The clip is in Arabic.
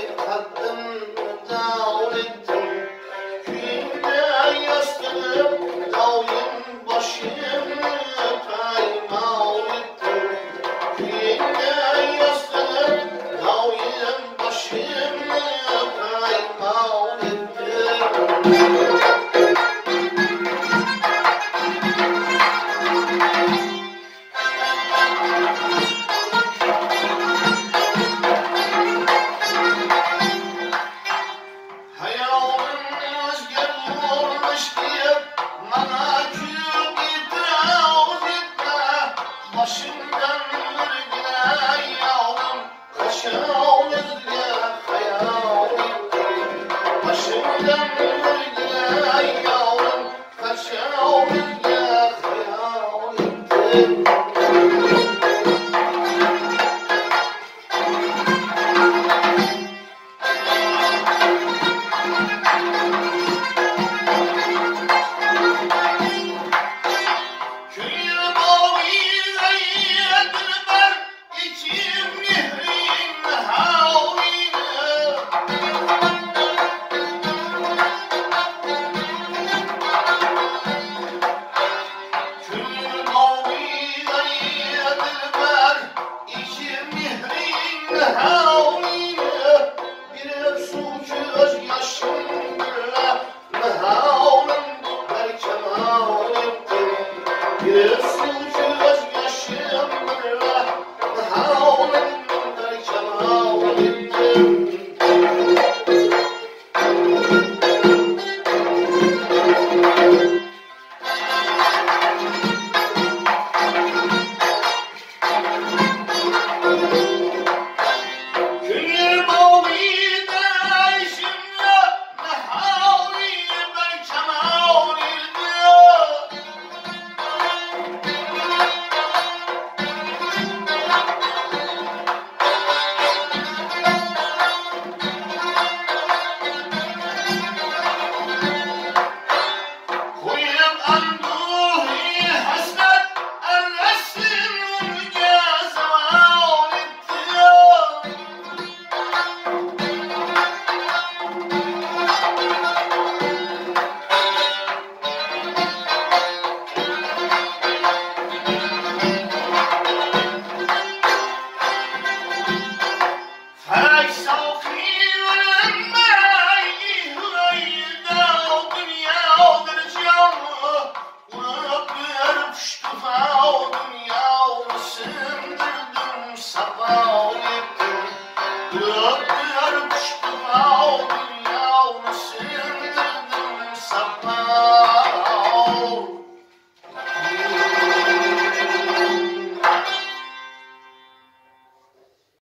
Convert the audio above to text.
إذ قدمت ولدت Good.